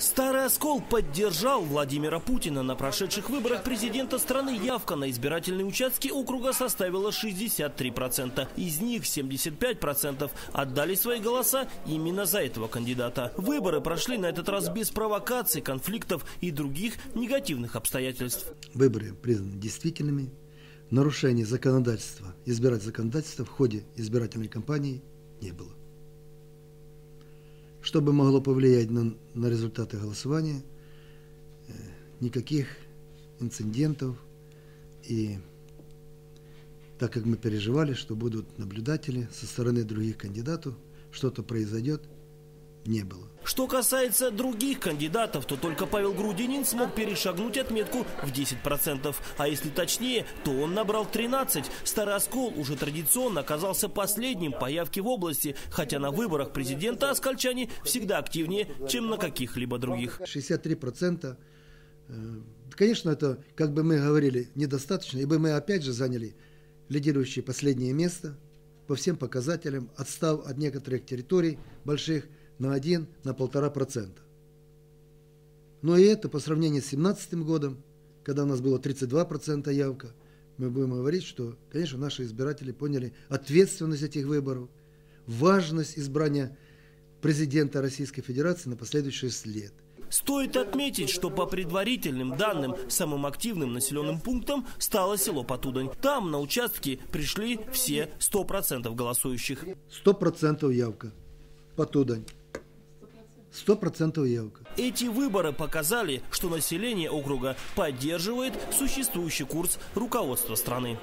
Старый оскол поддержал Владимира Путина. На прошедших выборах президента страны явка на избирательные участки округа составила 63%. Из них 75% отдали свои голоса именно за этого кандидата. Выборы прошли на этот раз без провокаций, конфликтов и других негативных обстоятельств. Выборы признаны действительными. Нарушений законодательства, избирать законодательства в ходе избирательной кампании не было. Что бы могло повлиять на, на результаты голосования? Э, никаких инцидентов. И так как мы переживали, что будут наблюдатели со стороны других кандидатов, что-то произойдет – не было. Что касается других кандидатов, то только Павел Грудинин смог перешагнуть отметку в 10%. А если точнее, то он набрал 13%. Старый Оскол уже традиционно оказался последним по явке в области, хотя на выборах президента оскольчане всегда активнее, чем на каких-либо других. 63%. Э, конечно, это, как бы мы говорили, недостаточно, ибо мы опять же заняли лидирующее последнее место по всем показателям, отстав от некоторых территорий больших – на 1, на 1,5%. Но и это по сравнению с 2017 годом, когда у нас было 32% явка, мы будем говорить, что, конечно, наши избиратели поняли ответственность этих выборов, важность избрания президента Российской Федерации на последующие лет. Стоит отметить, что по предварительным данным самым активным населенным пунктом стало село Потудань. Там на участке пришли все 100% голосующих. 100% явка. Потудань. 100% явка. Эти выборы показали, что население округа поддерживает существующий курс руководства страны.